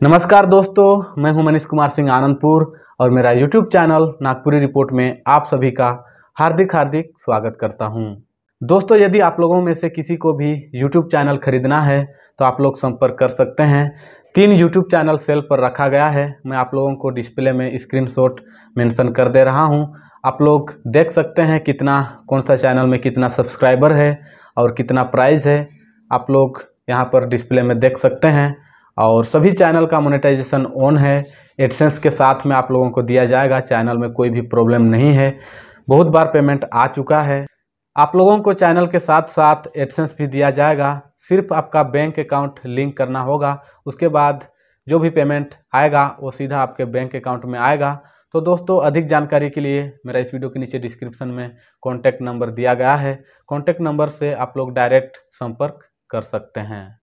नमस्कार दोस्तों, मैं हूँ मनीष कुमार सिंह आनंदपुर और मेरा यूट्यूब चैनल नागपुरी रिपोर्ट में आप सभी का हार्दिक हार्दिक स्वागत करता हूँ। दोस्तों, यदि आप लोगों में से किसी को भी यूट्यूब चैनल खरीदना है तो आप लोग संपर्क कर सकते हैं। तीन यूट्यूब चैनल सेल पर रखा गया है। मैं आप लोगों को डिस्प्ले में स्क्रीनशॉट मेंशन कर दे रहा हूँ। आप लोग देख सकते हैं कितना, कौन सा चैनल में कितना सब्सक्राइबर है और कितना प्राइस है। आप लोग यहाँ पर डिस्प्ले में देख सकते हैं। और सभी चैनल का मोनेटाइजेशन ऑन है। एडसेंस के साथ में आप लोगों को दिया जाएगा। चैनल में कोई भी प्रॉब्लम नहीं है। बहुत बार पेमेंट आ चुका है। आप लोगों को चैनल के साथ साथ एडसेंस भी दिया जाएगा। सिर्फ़ आपका बैंक अकाउंट लिंक करना होगा। उसके बाद जो भी पेमेंट आएगा, वो सीधा आपके बैंक अकाउंट में आएगा। तो दोस्तों, अधिक जानकारी के लिए मेरा इस वीडियो के नीचे डिस्क्रिप्शन में कॉन्टैक्ट नंबर दिया गया है। कॉन्टैक्ट नंबर से आप लोग डायरेक्ट संपर्क कर सकते हैं।